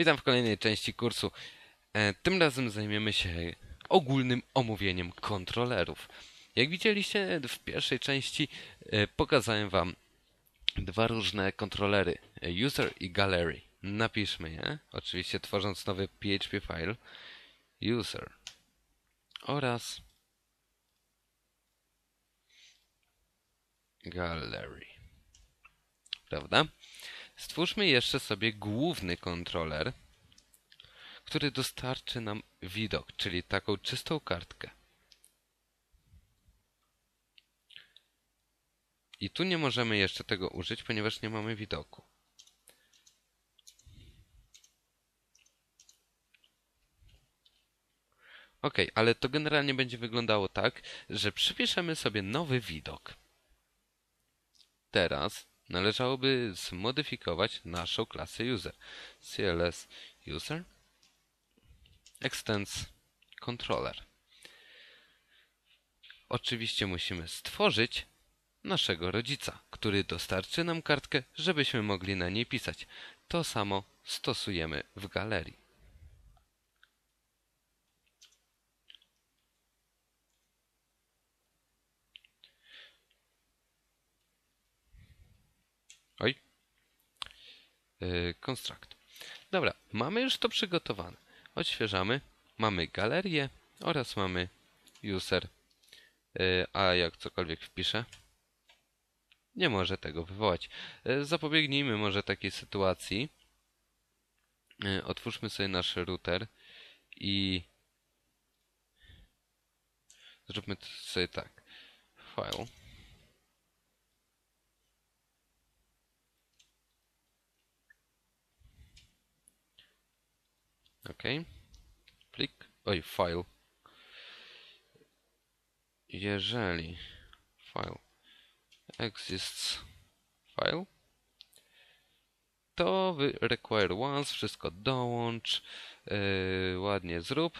Witam w kolejnej części kursu. E, Tym razem zajmiemy się ogólnym omówieniem kontrolerów. Jak widzieliście w pierwszej części e, pokazałem wam dwa różne kontrolery, e, user i gallery. Napiszmy je, oczywiście tworząc nowy PHP file user oraz gallery. Prawda? Stwórzmy jeszcze sobie główny kontroler, który dostarczy nam widok, czyli taką czystą kartkę. I tu nie możemy jeszcze tego użyć, ponieważ nie mamy widoku. Ok, ale to generalnie będzie wyglądało tak, że przypiszemy sobie nowy widok. Teraz należałoby zmodyfikować naszą klasę user. CLS user extends controller. Oczywiście musimy stworzyć naszego rodzica, który dostarczy nam kartkę, żebyśmy mogli na niej pisać. To samo stosujemy w galerii. Construct. Dobra, mamy już to przygotowane. Odświeżamy. Mamy galerię oraz mamy user. Yy, a jak cokolwiek wpiszę, nie może tego wywołać. Yy, zapobiegnijmy może takiej sytuacji. Otwórzmy sobie nasz router i zróbmy sobie tak. File. OK. Plik. Oj, file. Jeżeli file exists file, to require once, wszystko dołącz, yy, ładnie zrób.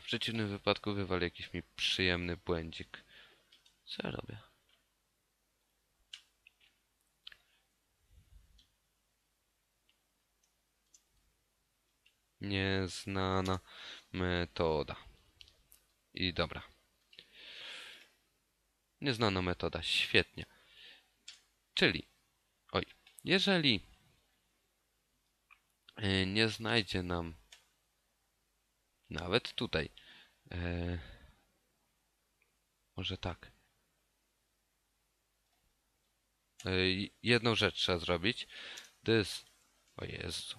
W przeciwnym wypadku wywal jakiś mi przyjemny błędzik. Co ja robię? Nieznana metoda. I dobra. Nieznana metoda. Świetnie. Czyli, oj, jeżeli e, nie znajdzie nam nawet tutaj, e, może tak. E, jedną rzecz trzeba zrobić. This, o Jezu,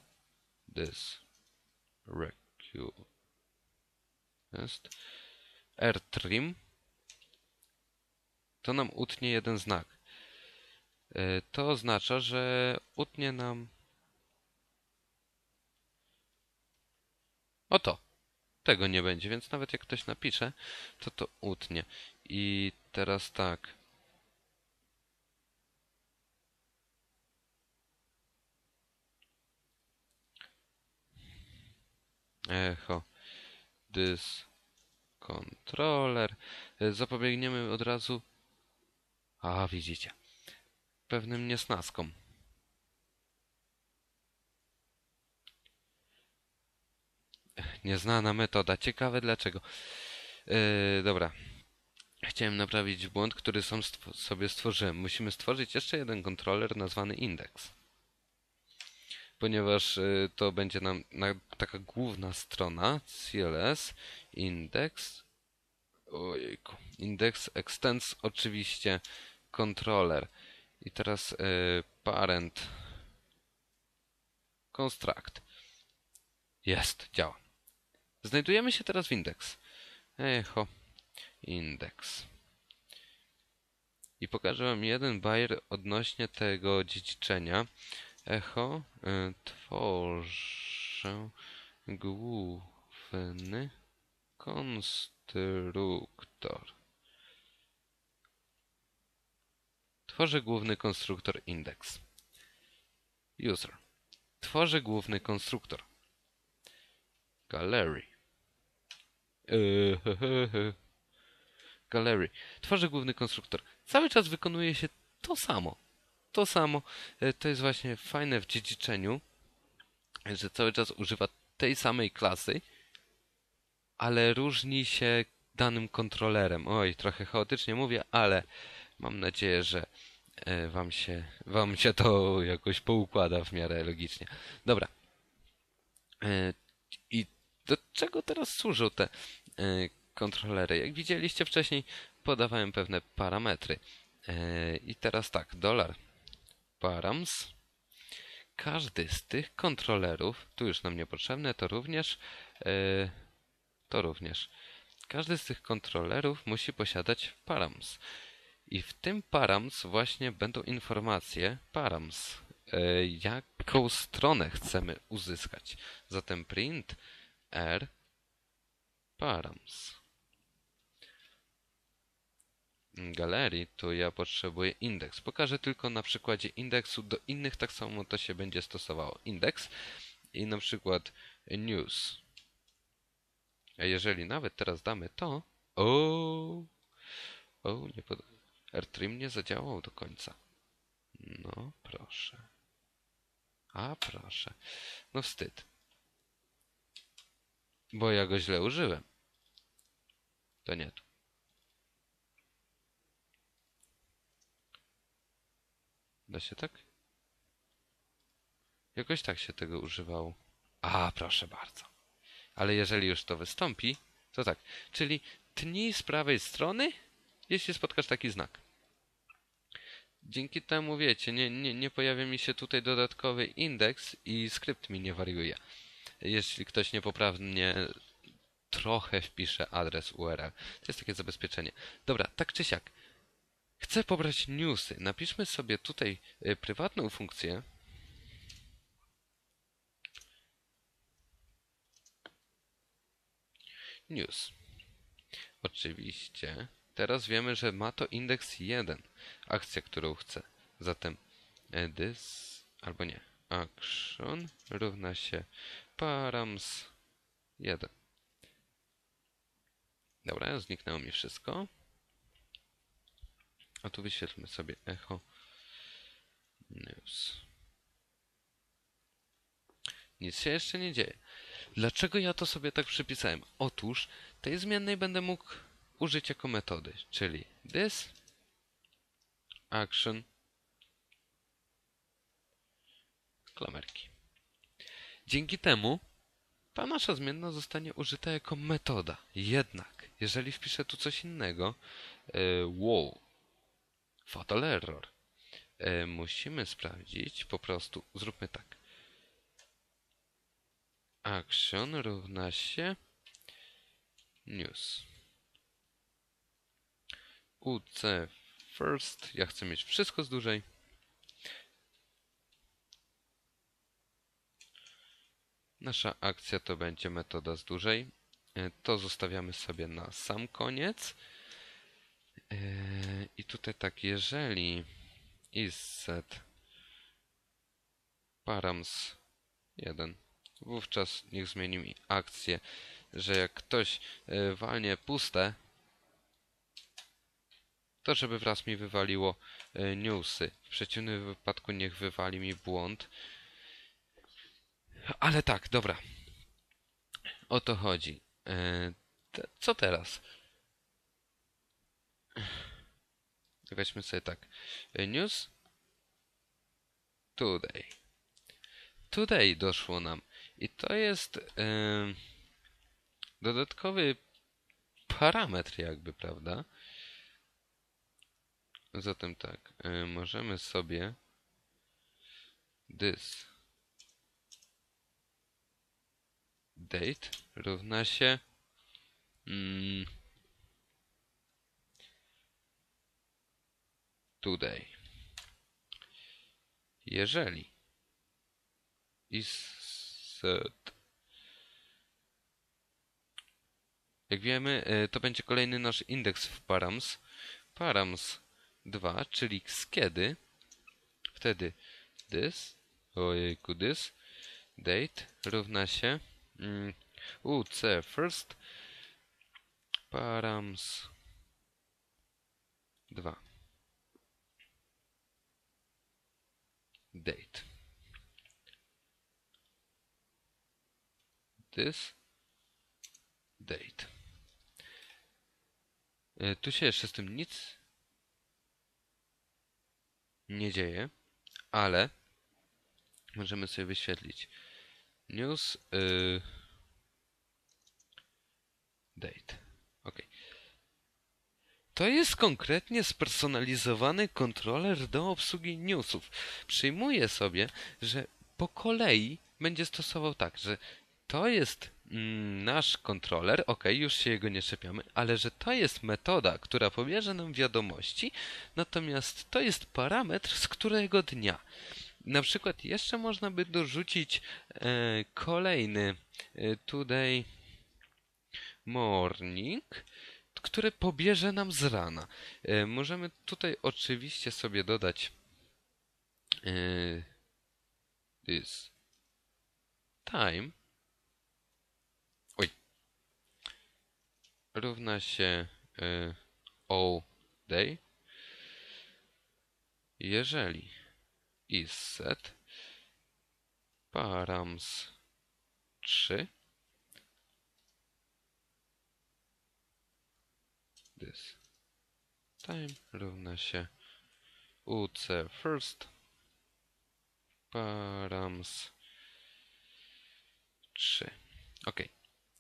this request jest rtrim to nam utnie jeden znak. E, to oznacza, że utnie nam oto. Tego nie będzie, więc nawet jak ktoś napisze, to to utnie. I teraz tak. Echo. This controller. Zapobiegniemy od razu. A, widzicie. Pewnym niesnaskom. Nieznana metoda. Ciekawe dlaczego. Yy, dobra. Chciałem naprawić błąd, który sam stw sobie stworzyłem. Musimy stworzyć jeszcze jeden kontroler nazwany index ponieważ y, to będzie nam taka główna strona CLS index. Ojejku, index extends oczywiście controller. I teraz y, parent construct. Jest, działa. Znajdujemy się teraz w index. Echo index. I pokażę wam jeden bajer odnośnie tego dziedziczenia echo y, tworzę główny konstruktor. Tworzę główny konstruktor index. User. Tworzę główny konstruktor. Gallery. Gallery. Tworzę główny konstruktor. Cały czas wykonuje się to samo to samo. E, to jest właśnie fajne w dziedziczeniu, że cały czas używa tej samej klasy, ale różni się danym kontrolerem. Oj, trochę chaotycznie mówię, ale mam nadzieję, że e, wam się, wam się to jakoś poukłada w miarę logicznie. Dobra. E, I do czego teraz służą te kontrolery? Jak widzieliście wcześniej, podawałem pewne parametry. I teraz tak, dolar params. Każdy z tych kontrolerów, tu już nam niepotrzebne, to również to również. Każdy z tych kontrolerów musi posiadać params. I w tym params właśnie będą informacje params, e, jaką stronę chcemy uzyskać. Zatem print r params. Galerii to ja potrzebuję indeks. Pokażę tylko na przykładzie indeksu. Do innych tak samo to się będzie stosowało. Indeks i na przykład news. A jeżeli nawet teraz damy to... O, o nie pod... AirTrim nie zadziałał do końca. No, proszę. A, proszę. No wstyd. Bo ja go źle użyłem. To nie tu. Da się tak? Jakoś tak się tego używało. A, proszę bardzo. Ale jeżeli już to wystąpi, to tak. Czyli tnij z prawej strony, jeśli spotkasz taki znak. Dzięki temu, wiecie, nie, nie, nie pojawia mi się tutaj dodatkowy indeks i skrypt mi nie wariuje. Jeśli ktoś niepoprawnie trochę wpisze adres URL. To jest takie zabezpieczenie. Dobra, tak czy siak. Chcę pobrać newsy. Napiszmy sobie tutaj y, prywatną funkcję, news. Oczywiście, teraz wiemy, że ma to indeks 1, akcja, którą chcę. Zatem this, albo nie, action równa się params 1. Dobra, zniknęło mi wszystko. A tu wyświetlmy sobie echo news. Nic się jeszcze nie dzieje. Dlaczego ja to sobie tak przypisałem? Otóż tej zmiennej będę mógł użyć jako metody, czyli this action klamerki. Dzięki temu ta nasza zmienna zostanie użyta jako metoda. Jednak, jeżeli wpiszę tu coś innego, yy, wow, fatal error, yy, musimy sprawdzić, po prostu zróbmy tak action równa się news. UC first. Ja chcę mieć wszystko z dużej. Nasza akcja to będzie metoda z dużej. E, to zostawiamy sobie na sam koniec. I tutaj tak, jeżeli is set params 1 wówczas niech zmieni mi akcję, że jak ktoś e, walnie puste, to żeby wraz mi wywaliło e, newsy. W przeciwnym wypadku niech wywali mi błąd. Ale tak, dobra. O to chodzi. E, co teraz? Weźmy sobie tak. News today. Today doszło nam. I to jest yy, dodatkowy parametr jakby, prawda? Zatem tak, yy, możemy sobie this date równa się mm, today. Jeżeli is jak wiemy, e, to będzie kolejny nasz indeks w params. Params 2, czyli z kiedy. Wtedy this, ojejku, this, date równa się mm, UC first params 2 date. this date. E, Tu się jeszcze z tym nic nie dzieje, ale możemy sobie wyświetlić news y, date. To jest konkretnie spersonalizowany kontroler do obsługi newsów. Przyjmuję sobie, że po kolei będzie stosował tak, że to jest mm, nasz kontroler, ok, już się jego nie czepiamy, ale że to jest metoda, która pobierze nam wiadomości, natomiast to jest parametr z którego dnia. Na przykład jeszcze można by dorzucić e, kolejny e, today morning, które pobierze nam z rana. E, możemy tutaj oczywiście sobie dodać e, this time. Oj. Równa się e, all day. Jeżeli is set params 3 this. Time równa się uc first params 3 ok.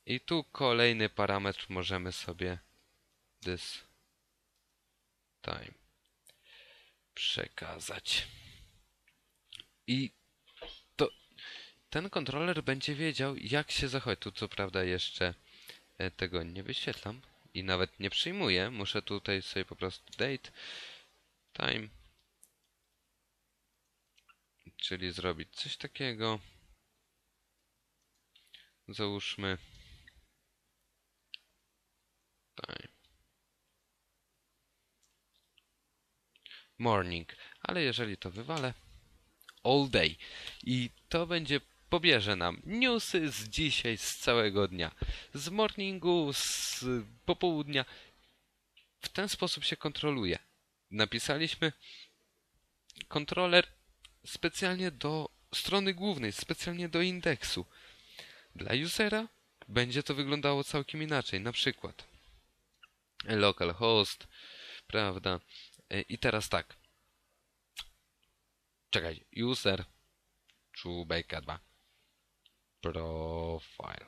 I tu kolejny parametr możemy sobie this time przekazać. I to ten kontroler będzie wiedział jak się zachować. Tu co prawda jeszcze e, tego nie wyświetlam i nawet nie przyjmuję. Muszę tutaj sobie po prostu date, time, czyli zrobić coś takiego. Załóżmy time. Morning, ale jeżeli to wywalę, all day. I to będzie pobierze nam newsy z dzisiaj, z całego dnia. Z morningu, z popołudnia. W ten sposób się kontroluje. Napisaliśmy kontroler specjalnie do strony głównej, specjalnie do indeksu. Dla usera będzie to wyglądało całkiem inaczej. Na przykład localhost, prawda? I teraz tak. Czekaj, user czubejka 2 profile.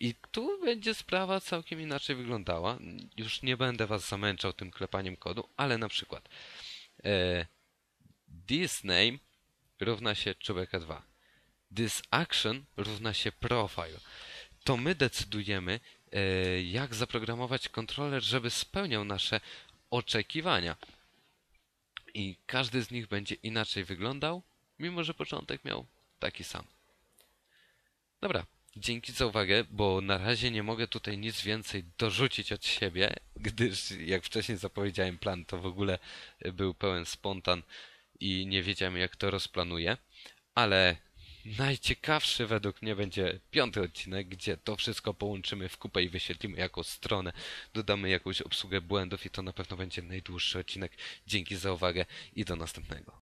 I tu będzie sprawa całkiem inaczej wyglądała. Już nie będę was zamęczał tym klepaniem kodu, ale na przykład e, this name równa się człowieka 2. This action równa się profile. To my decydujemy, e, jak zaprogramować kontroler, żeby spełniał nasze oczekiwania. I każdy z nich będzie inaczej wyglądał, mimo że początek miał taki sam. Dobra, dzięki za uwagę, bo na razie nie mogę tutaj nic więcej dorzucić od siebie, gdyż jak wcześniej zapowiedziałem plan, to w ogóle był pełen spontan i nie wiedziałem jak to rozplanuję, ale najciekawszy według mnie będzie piąty odcinek, gdzie to wszystko połączymy w kupę i wyświetlimy jako stronę, dodamy jakąś obsługę błędów i to na pewno będzie najdłuższy odcinek. Dzięki za uwagę i do następnego.